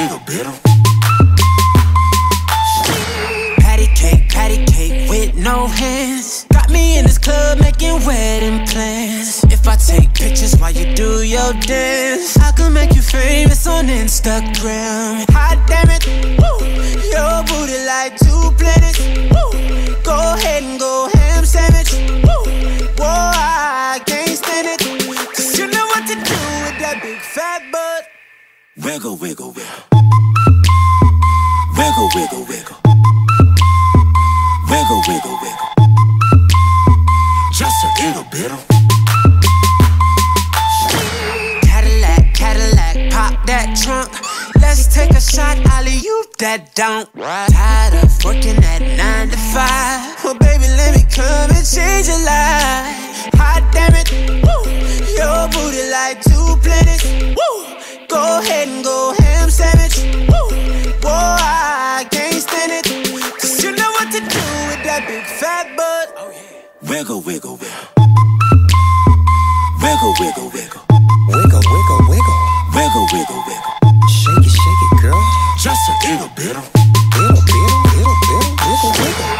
Just a little bit of. Patty cake, patty cake with no hands. Got me in this club making wedding plans. If I take pictures while you do your dance, I can make you famous on Instagram. Hot damn it, woo. Your booty like two planets. Woo. Wiggle, wiggle, wiggle. Wiggle, wiggle, wiggle. Wiggle, wiggle, wiggle. Just a little bit of. Cadillac, Cadillac, pop that trunk. Let's take a shot, Ollie, you that don't. Tired of working at nine to five. Well, baby, let me come and change your life. Hot damn it, woo. Your booty like two planets, woo. Go ahead and go ham sandwich, woo. Whoa, I can't stand it. Cause you know what to do with that big fat butt. Oh, wiggle, wiggle, wiggle. Wiggle, wiggle, wiggle. Wiggle, wiggle, wiggle. Wiggle, wiggle, wiggle. Shake it, shake it, girl. Just a little bit of. Little, little, little, little, wiggle, wiggle.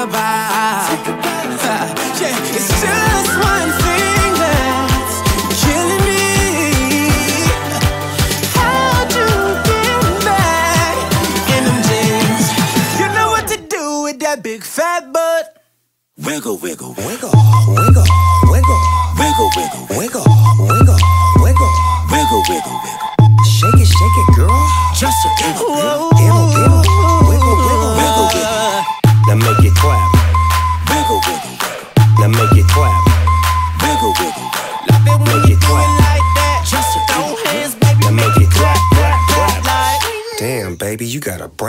Take a bow. yeah, it's just one thing that's killing me. How'd you get back in them jeans? You know what to do with that big fat butt. Wiggle, wiggle, wiggle, Wiggle, wiggle, wiggle, wiggle, wiggle, wiggle, wiggle, wiggle. wiggle, wiggle,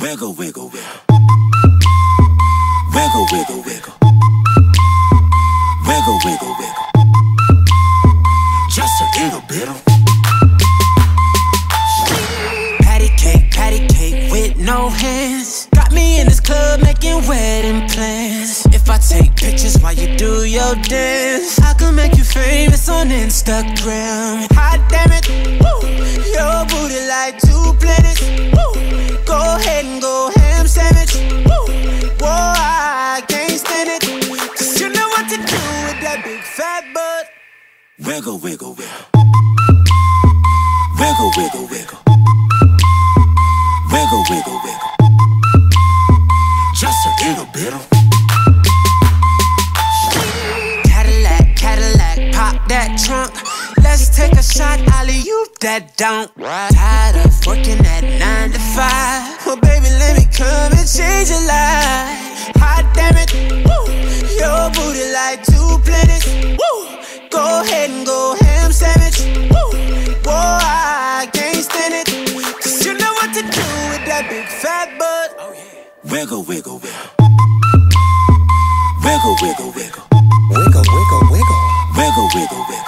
Wiggle, wiggle, wiggle. Wiggle, wiggle, wiggle. Wiggle, wiggle, wiggle. Just a little bit of. Patty cake, patty cake with no hands. Got me in this club making wedding plans. If I take pictures while you do your dance, I can make you famous on Instagram. Hot damn it, woo. Your booty like planets. Woo. Go ahead and go ham sandwich. Woo. Whoa, I can't stand it. Cause you know what to do with that big fat butt. Wiggle, wiggle, wiggle. Wiggle, wiggle, wiggle. Wiggle, wiggle, wiggle. Just a little bit of. Cadillac, Cadillac, pop that trunk. Let's take a shot, Ollie, you that don't. Tired of working at nine to five. Well, baby, let me come and change your life. Hot damn it, woo. Your booty like two planets, woo. Go ahead and go ham sandwich, woo. Whoa, I can't stand it. Cause you know what to do with that big fat butt. Oh, wiggle, wiggle, wiggle. Wiggle, wiggle, wiggle. Wiggle, wiggle, wiggle. Wiggle, wiggle, wiggle.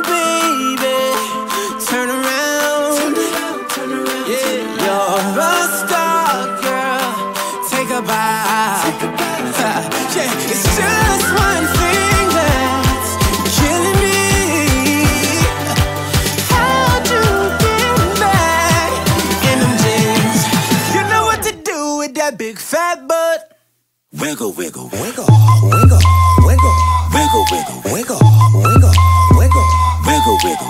Yeah, it's just one thing that's killing me. How'd you get back in them jeans? You know what to do with that big fat butt. Wiggle, wiggle, Wiggle, wiggle, wiggle, wiggle, wiggle, wiggle, wiggle, wiggle. wiggle, wiggle.